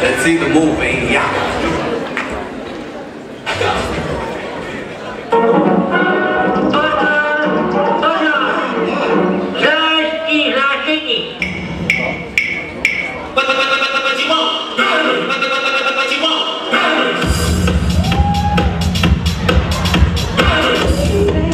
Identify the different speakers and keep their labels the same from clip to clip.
Speaker 1: Let's see the movie, yeah.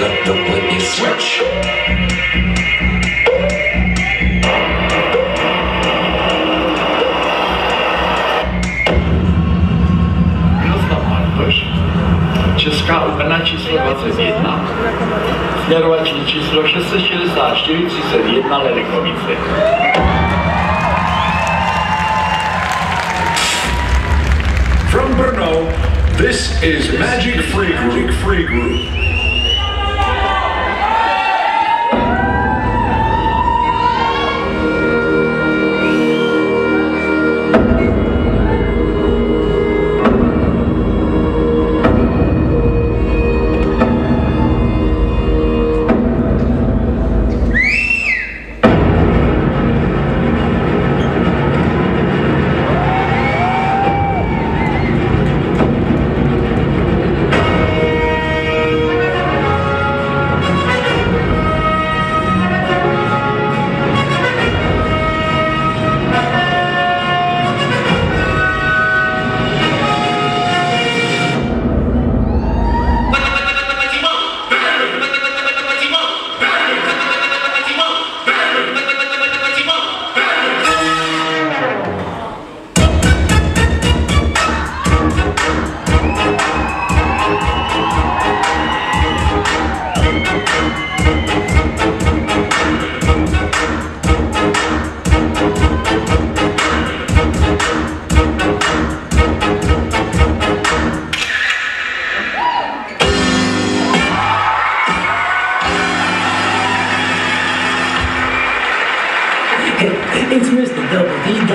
Speaker 2: Let the Whitney switch.
Speaker 3: Krasna Markoś, Česká úplná číslo 21, směrovací číslo 664 31 Lelekovice.
Speaker 2: From Brno, this is Magic Free Group. Free Group.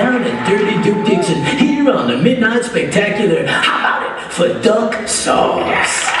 Speaker 4: Down at Dirty Duke Dixon here on the Midnight Spectacular. How about it for duck sauce?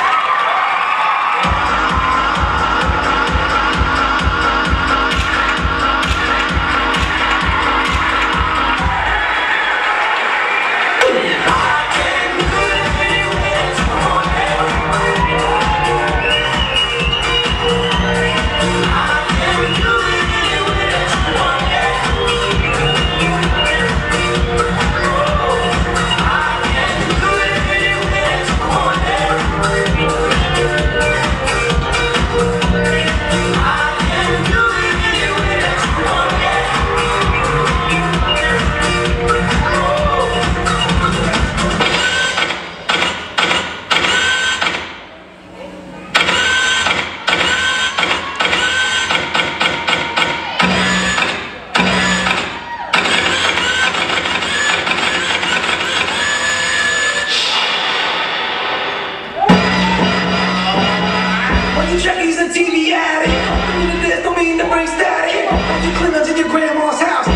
Speaker 1: não the
Speaker 5: Diddy
Speaker 1: Queen Moss.